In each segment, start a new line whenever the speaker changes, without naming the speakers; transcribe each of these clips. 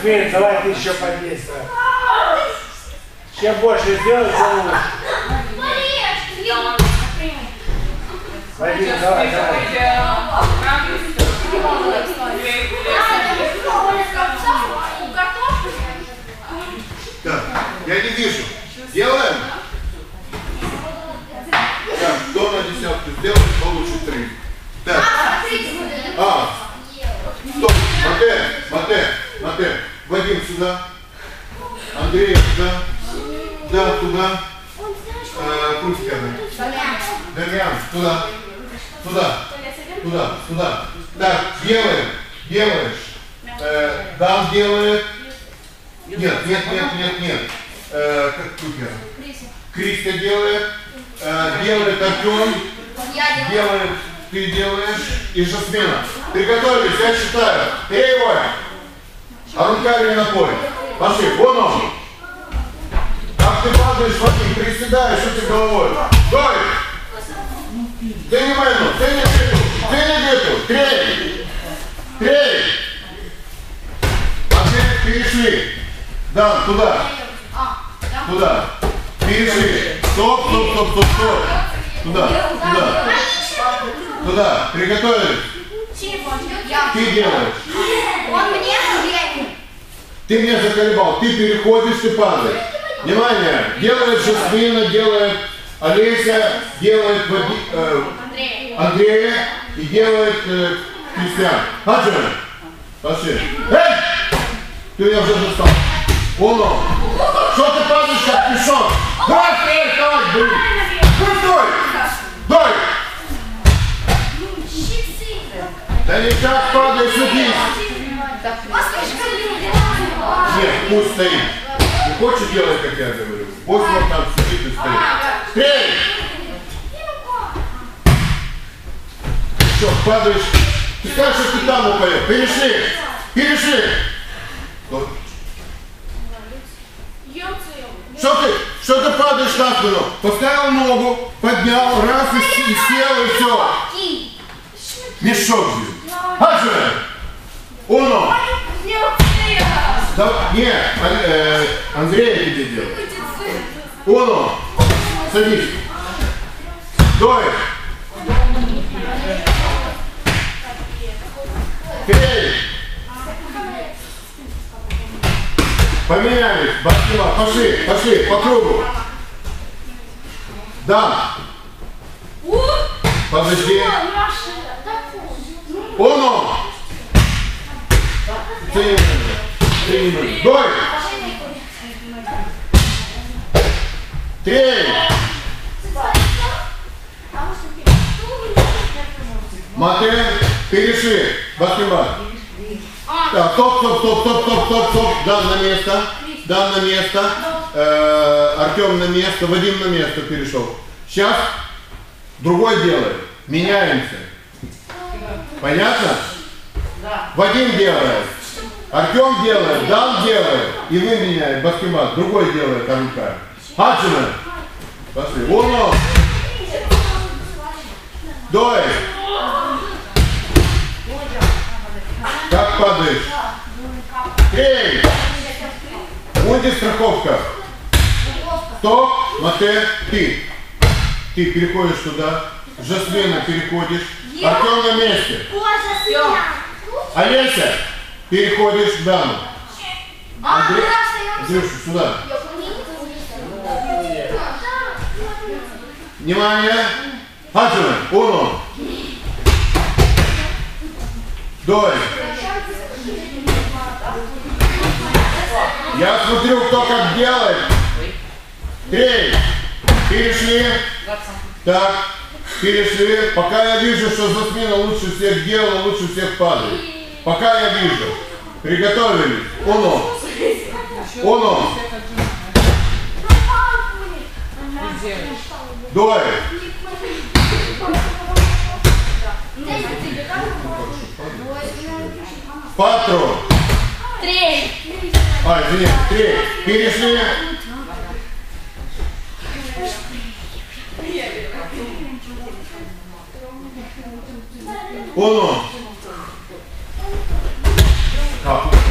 Жасмин, давай ты еще подействуй. Чем больше сделать, тем лучше. Вадим, давай, давай.
Сюда, Андрей сюда, да, туда, э, пусть Дамьян, туда, туда, туда, туда. Так, делаем, делаешь. Э, Дан делает. Нет, нет, нет, нет, нет. Э, как Купер? Кристо делает. Э, делает Артем. Делает, ты делаешь. И Жасмина. Приготовились, я считаю. Эй, Оля. А руками на поле. Пошли, вон он. Как ты падаешь, Вадим, приседаешь, что ты головой. Стой! Ты не войну, ты не биту, ты не биту, трей! Трей! Опять перешли. Да, туда, туда. Перешли. Стоп, стоп, стоп, стоп, стоп. Туда, туда, туда. Приготовились. Ты делаешь.
Он мне.
Ты меня заколебал. Ты переходишь, ты падаешь. Внимание. Делает Жасмина, делает Олеся, делает Вади- э, Андрея и делает э, Кристиан. Хаджи, пошли. Эй! Ты меня уже достал. Вон он. Что ты падаешь, как пешок? Давай, эй, давай, блин. Стой! Стой! Да никак падай, садись. Нет, пусть стоит. Не хочет делать, как я говорю. Пусть вот там сидит и стоит. Стрей! Что, падаешь? Ты скажешь, что ты там упадешь. Перешли! Перешли! Что ты, что ты падаешь на спину? Поставил ногу, поднял, раз и, и сел, и все. Мешок здесь. Хаджи! Уно! Да, Ан- э, Андрей тебе делает. Уно! Садись. Стой! Эй! Поменялись. Батила, пошли, пошли, по кругу. Да. Подожди. Оно! Три минуты. Три. Стой! Ты перешли. Баскетбол. Так, стоп, стоп, стоп, стоп, стоп, стоп, стоп. Дан на место. Дан на место. Э, Артем на место. Вадим на место перешел. Сейчас другой делает. Меняемся. Понятно?
Да.
Вадим делает. Артем делает, Дан делает, и вы меняете, баскетбол, другой делает Армка. Хаджина. Пошли. Уно. Дой. Как падаешь? Эй! Будет страховка. Стоп, Мате, ты. Ты переходишь туда. Жасмина переходишь. Артем на месте. Олеся, переходишь к Дану.
А,
Андрей,
мы остаемся.
Андрюша, сюда. Внимание. Хаджина, уно. Дой. Я смотрю, кто как делает. Три. Перешли. Так. Перешли. Пока я вижу, что Засмина лучше всех делала, лучше всех падает. Пока я вижу. Приготовились. Уно. Уно. Дой. Патру.
Три.
А, извини, три. Перешли.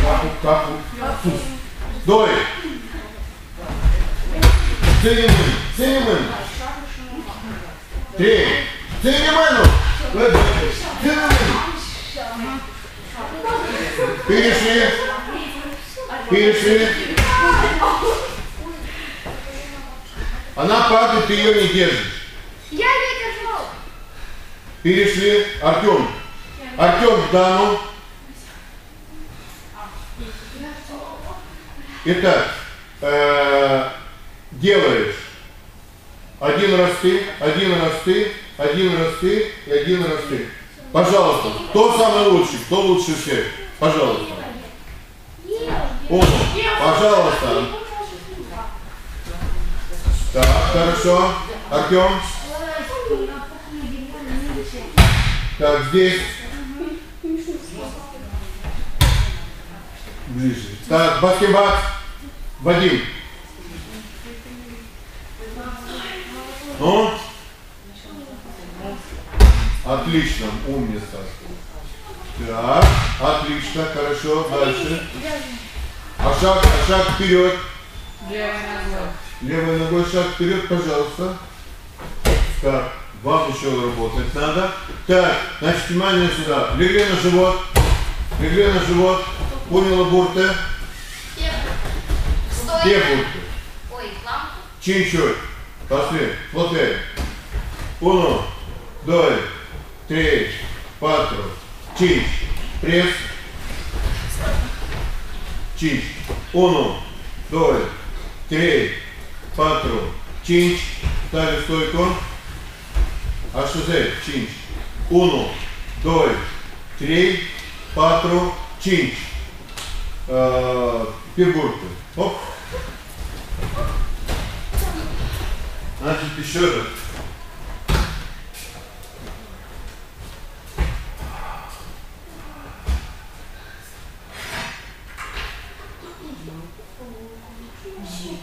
Капу, капу, капу. Фу. Дой. Цинемын, цинемын. Три. Цинемыну. Цинемын. Перешли. Перешли. Она падает, ты ее не держишь.
Я не держу.
Перешли. Артем. Артем к Дану. Итак, э, делаешь один раз ты, один раз ты, один раз ты и один раз ты. Пожалуйста, кто самый лучший, кто лучше всех? Пожалуйста. О, пожалуйста. Так, хорошо. Артем. Так, здесь. Ближе. Так, баскетбол. Вадим. Ну? Отлично, умница. Так, отлично, хорошо, дальше. А шаг, а шаг вперед.
Левой ногой.
Левой ногой шаг вперед, пожалуйста. Так, вам еще работать надо. Так, значит, внимание сюда. Легли на живот. Легли на живот. Поняла бурты. Бурты?
Ой, лампу.
Чуть-чуть. Пошли. Uno, doi, três, quatro, cinco. Press. Cinco. Uno, dois, três, quatro, cinco. Ставим стойку. А что за Cinco. Uno, dois, três, quatro, cinco. Фигурки. Оп. Значит, еще раз.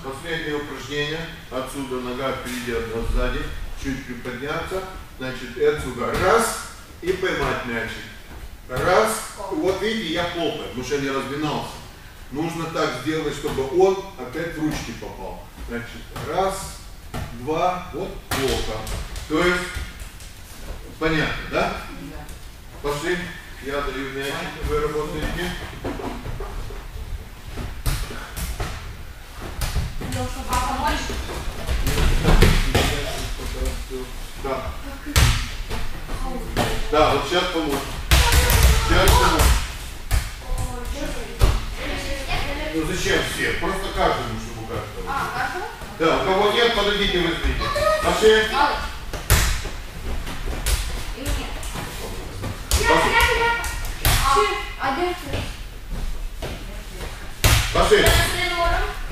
Последнее упражнение. Отсюда нога впереди, одна сзади. Чуть приподняться. Значит, отсюда раз и поймать мячик. Раз. Вот видите, я хлопаю, потому что я не разминался. Нужно так сделать, чтобы он опять в ручки попал. Значит, раз, два, вот плохо. То есть, понятно, да? Пошли. Я даю мячик, вы работаете. Да. Да, вот сейчас поможет. Сейчас поможет. Ну зачем все? Просто каждому, чтобы у каждого.
А, хорошо.
Да, у кого нет, подойдите, возьмите. Пошли.
А.
Пошли.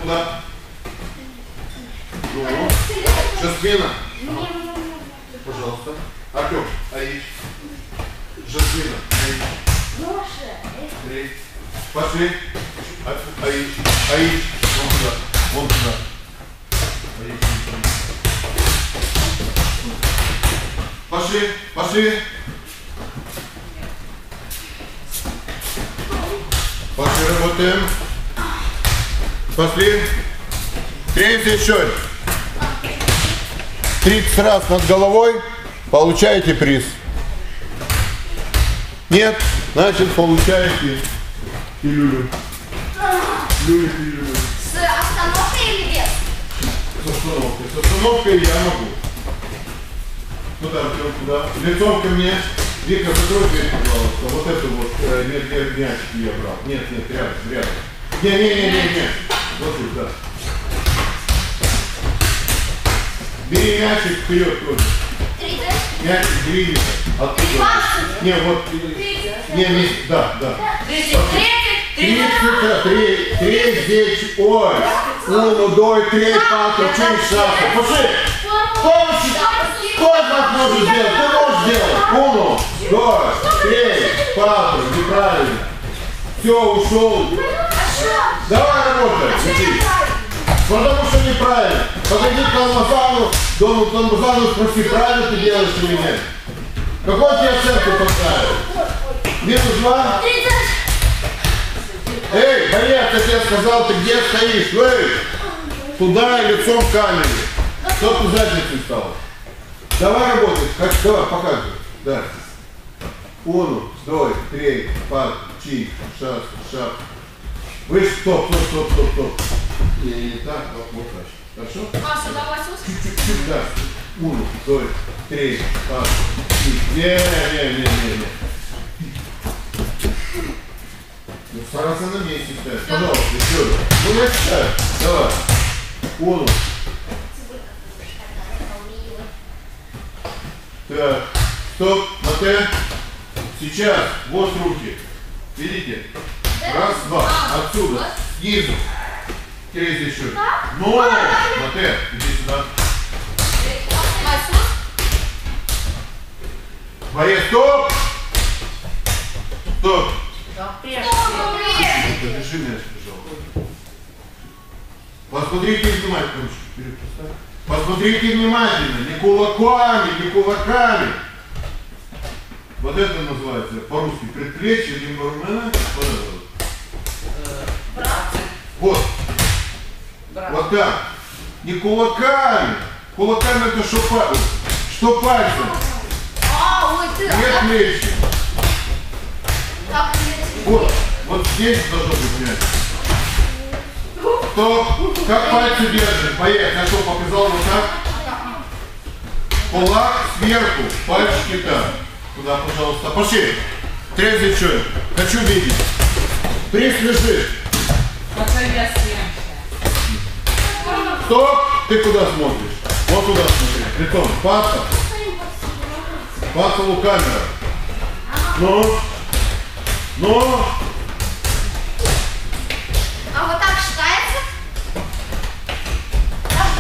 Куда? Ну, сейчас смена. Пожалуйста. Артем, Аич. Жасмина, Аич.
Леша.
Пошли. А- Аич. Аич. Вон туда. Вон туда. Пошли. Пошли. Пошли работаем. Пошли. Третий счет. 30 раз над головой получаете приз. Нет, значит получаете пилюлю. Пилюлю, пилюлю.
С остановкой или без?
С остановкой. С остановкой я могу. Куда, Артем, куда? Лицом ко мне. Вика, закрой дверь, пожалуйста. Вот это вот, э, нет, нет, мячик я брал. Нет, нет, рядом, рядом. Не, не, не, не, не. Вот тут, да. Бери мячик вперед тоже. Мячик, бери Вика. Оттуда. Не, вот. э, Не, не, да, да.
Тридцать. Тридцать.
Тридцать, три, тридцать, ой. Uno, дой, три, пятый, четыре, шесть. Пошли. Помощь. Кто из вас может сделать? Ты можешь сделать. Uno, дой, три, пятый. Неправильно. Все, ушел. Давай работай. Иди. Потому что неправильно. Подойди к Алмазану, дому Алмазану, спроси, правильно ты делаешь или нет. Какой тебе оценку поставил? Минус два? Эй, боец, я тебе сказал, ты где стоишь? Эй, туда лицом к камере. Что ты задницей стал? Давай работай. Как, давай, показывай. Да. Уну, дой, три, пат, чи, шас, шап. Вы стоп, стоп, стоп, стоп, стоп. Не, не так, вот, вот так. Хорошо?
А, сюда Васюс?
Чуть-чуть, да. Уну, дой, три, пат, чи. Не, не, не, не, не. Ну, стараться на месте стоять. Пожалуйста, еще раз. Ну, я считаю. Давай. Уну. Так. Стоп. Мате. Сейчас. Вот руки. Видите? Раз, два. Отсюда. Снизу. Третий счет. Ну, Мате, иди сюда. Боец, стоп. Стоп. Подержи мяч, пожалуйста. Посмотрите внимательно. Вперед поставь. Посмотрите внимательно. Не кулаками, не кулаками. Вот это называется по-русски предплечье лимбормена. Вот это вот. Вот, вот так. Не кулаками. Кулаками это что, па- что пальцем.
А. Так,
Вот, вот здесь должно быть мяч. Стоп. Как пальцы держит? Поехали. Что, показал вот так? Кулак сверху, пальчики так. Туда, пожалуйста. Пошли. Третий что? Хочу видеть. Приз лежит. Стоп. Ты куда смотришь? Вот туда смотри. Лицом. Паста. Паста у камера. Ну. Ну.
А вот так считается?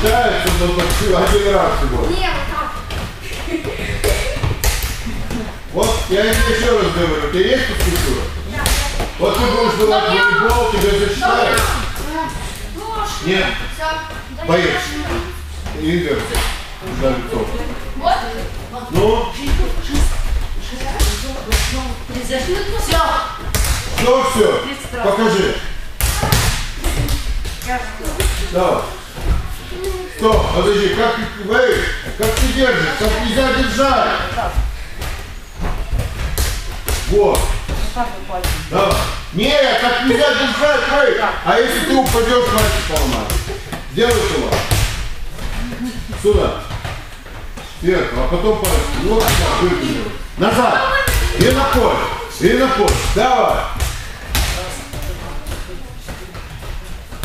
Считается, что так один раз всего.
Не, вот так.
Вот я тебе еще раз говорю, тебя есть физкультура? Вот ты будешь давать волейбол, тебе засчитают. Нет,
Все.
боец. Игорь, за лицо.
Вот.
Ну,
Все.
что все? Покажи. Давай. Стоп, подожди, как, эй, как ты держишь? Как нельзя держать? Вот. Давай. Нет, так нельзя держать, эй. А если ты упадешь, пальцы поломаешь. Делай сюда. Сюда. Вверх, а потом пальцы. Вот сюда, выпрямил. Назад. И на поле. И на поле. Давай.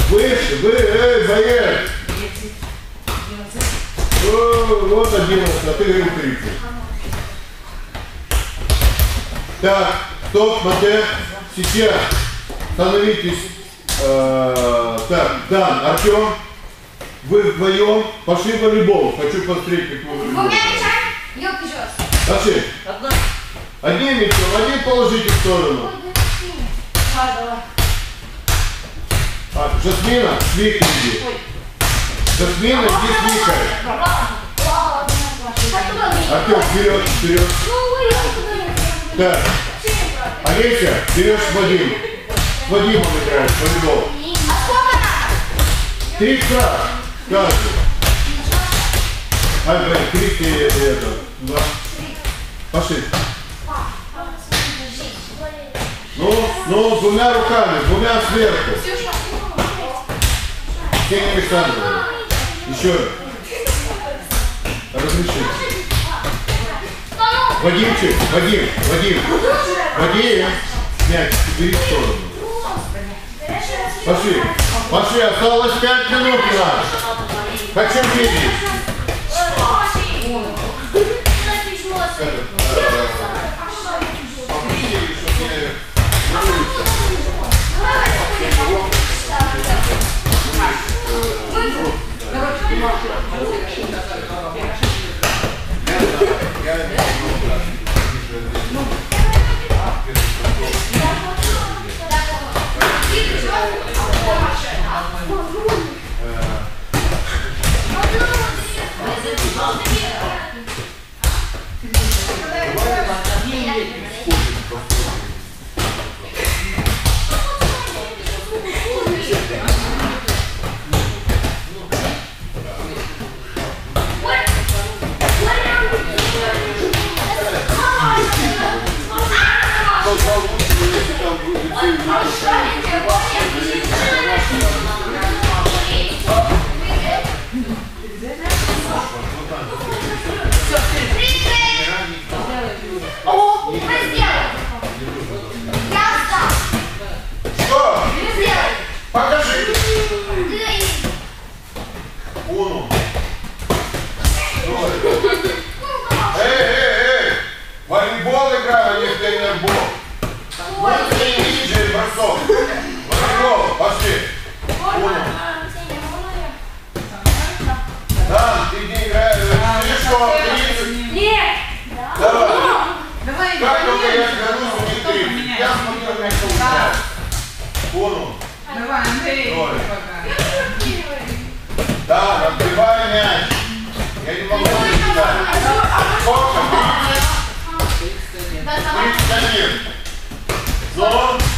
Выше, вы, эй, боец. Вот 11, а ты говоришь 30. Так, стоп, мате, сейчас становитесь. Э, так, Дан, Артем, вы вдвоем пошли в волейбол. Хочу посмотреть, как вы волейбол.
Двумя мячами?
Пошли.
Одна.
Одним мячом, один положите в сторону.
Давай.
А, Жасмина, Викой иди. Жасмина, иди с Викой. Артем, вперед, вперед. Так, Олеся, берешь Вадим. С Вадимом играешь, в волейбол. Три раз. Каждый. Ай, блин, крики это. Да. Пошли. Ну, ну, двумя руками, двумя сверху. Ксения Александровна. Еще раз. Разрешите. Вадимчик, Вадим, Вадим. Вадим. Мяч, бери в сторону. Пошли. Пошли, осталось пять минут у нас. Хочу видеть. Уну. Эй, эй, эй! Волейбол играем, а не в Диджей, бросок.
Continue. So.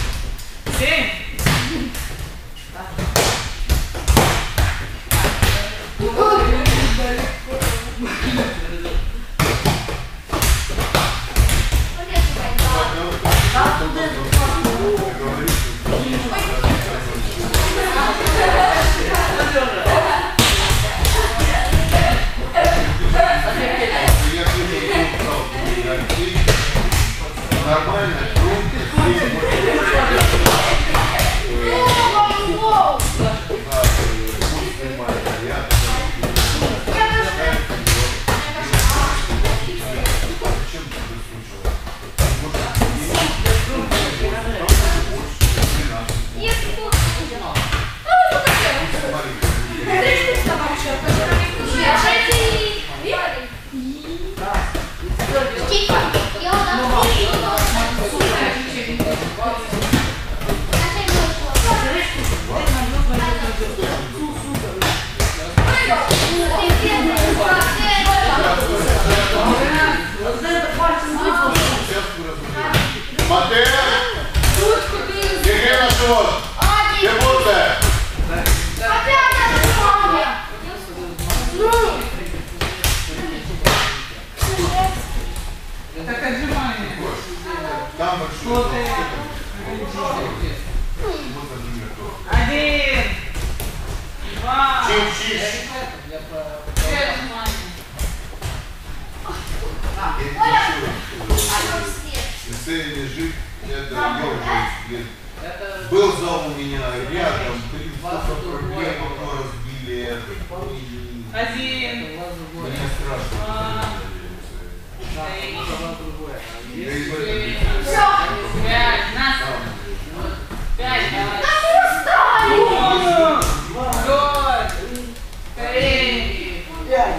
Четыре.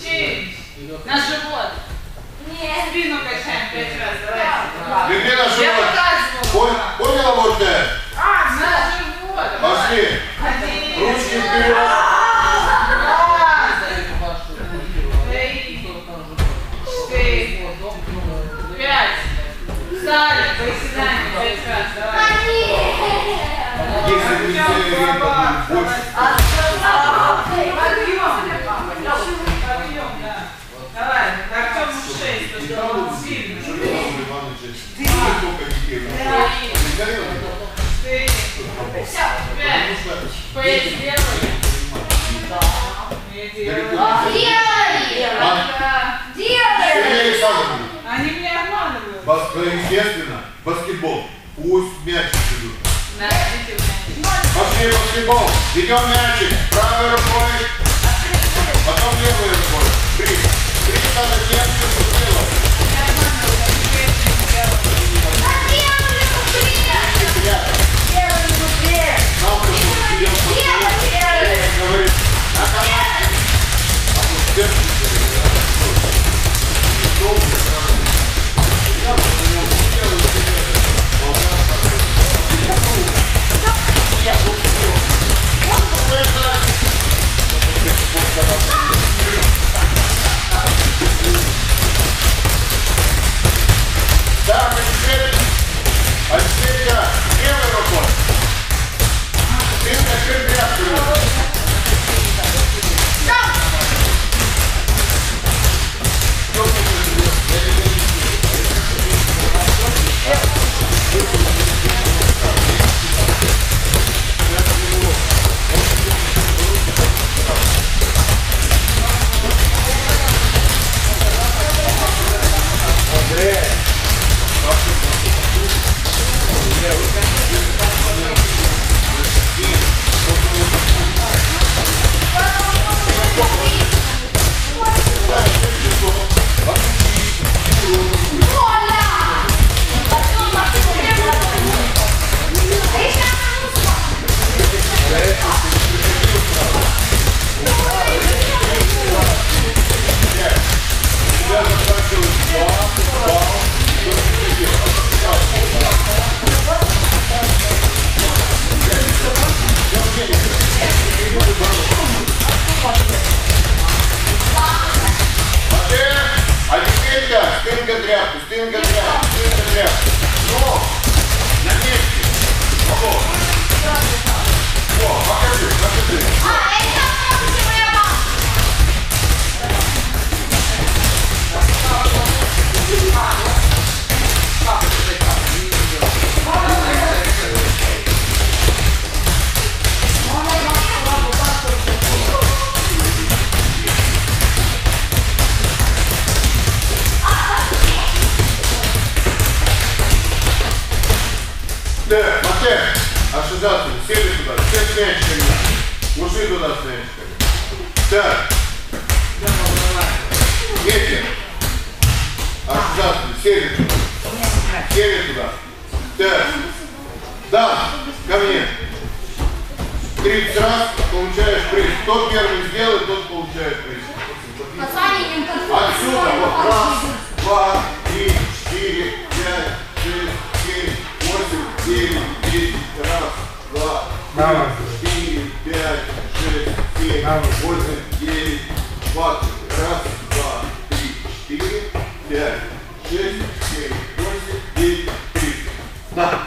Шесть. На живот. Спину качаем пять раз. Давай.
Верни на
Я
живот.
показывала.
Пон- Поняла, Морте?
А, на живот.
Пошли.
Один.
Ручки вперед.
Пять. Встали. Приседаем пять раз. Давай.
Если не сделали это, будет больше.
Подъем, да. Давай, Артем шесть, потому что он сильный.
Что Иван Иванович, ты не только детей.
Три,
Не горело?
четыре, пять. Шесть сделали. Не делали. Да.
Сергей Александрович,
Они меня обманывают.
бас- естественно, баскетбол. Пусть мячик идут.
Да.
Пошли баскетбол. Ведем мячик. Правой рукой. Потом левой рукой. Три. Три надо землю сделать.
Меня обманывают, они конечно не
А а а я левой рукой. Ты на тряпку.
Андрей.
Спинка тряпку, спинка тряпку, спинка тряпку. Но на месте. О, 30 раз получаешь приз. Кто первый сделает, тот получает приз. Отсюда вот раз, два, три, четыре, пять, шесть, семь, восемь, девять, десять. Раз, два, три, четыре, пять, шесть, семь, восемь, девять, двадцать. Раз, два, три, четыре, пять, шесть, семь, восемь, девять, тридцать. Да.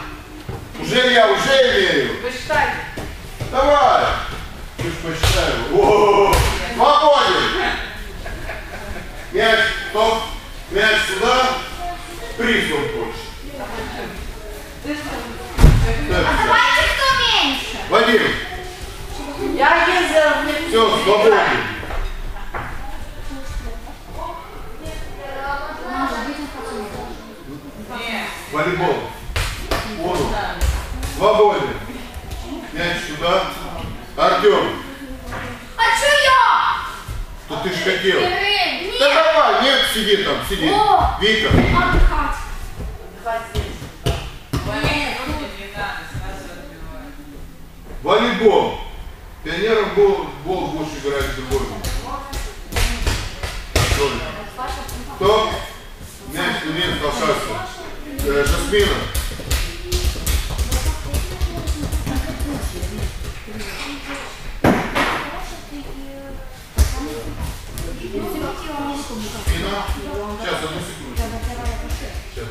Уже я, уже имею.
Посчитайте.
Давай! Посчитаю. О, свободен! Мяч, стоп. Мяч сюда. Приз он хочет. Так, Вадим,
Я ездила
все, свободен. Волейбол. Воду. Свободен. Мяч сюда. Артем. Же хотел.
Нет.
Да давай, нет, сиди там, сиди.
О!
Вика,
Отдыхать.
Сразу отбивай.
волейбол. Пионеров бол, бол больше играет в другой. Кто? Мяч, нет, Колшавский. Э, Жасмина. Сейчас, одну секунду. Сейчас.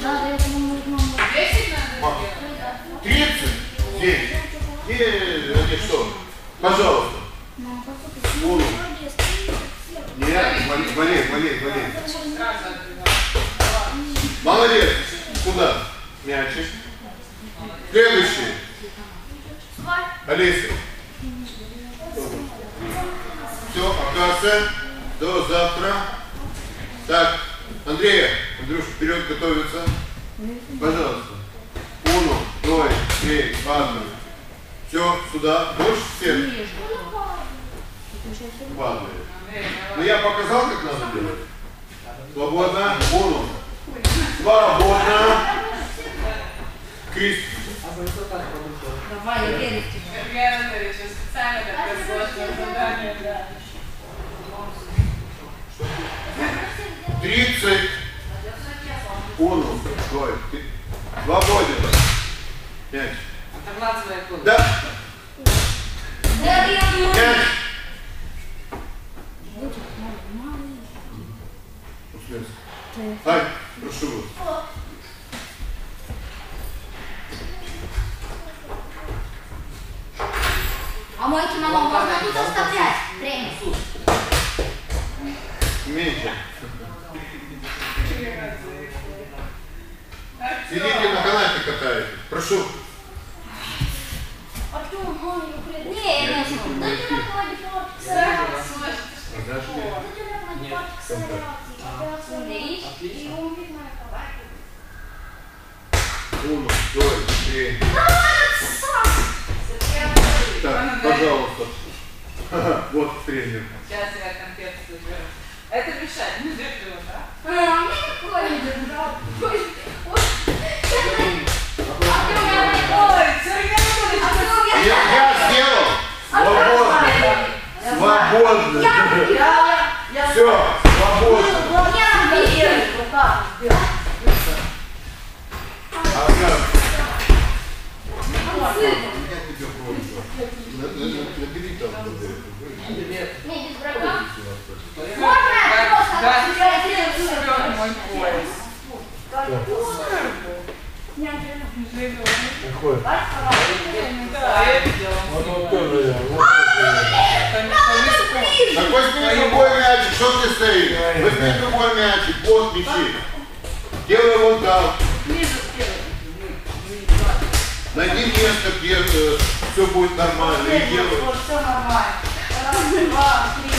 Надо это нужно.
Десять надо
Мам.
сделать?
30? Здесь. И, они что? Пожалуйста. Уну. Нет, Валей.
Сразу отбивай.
Молодец. Куда? Мячик. Следующий. Алиса. Все, Акаса. До завтра. Так, Андрея, Андрюш, вперед готовиться. Пожалуйста. Уну, двое, три, падаю. Все, сюда. Больше всех падает. Ну я показал, как надо делать. Свободно. Уну. Свободно. Крис.
Давай, я верю в тебя.
Сергей Анатольевич, я специально такое сложное задание, да.
30. Уну. Ты- Свободен.
Куда?
Да. Успенский. Ай, прошу вас.
А мойки мама можно тут оставлять?